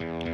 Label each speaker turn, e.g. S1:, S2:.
S1: Bye.